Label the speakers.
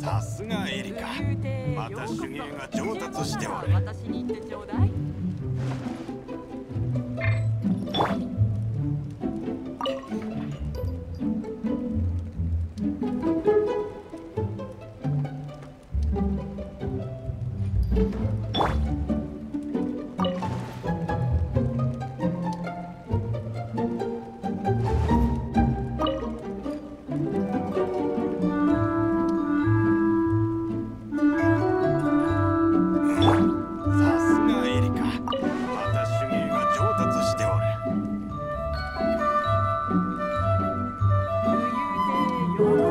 Speaker 1: さすがエリカ。また手芸が上達しておる。
Speaker 2: 私に言ってちょうだい you
Speaker 1: さすがエリカ。また手芸は上達しておる。
Speaker 2: 余裕でよ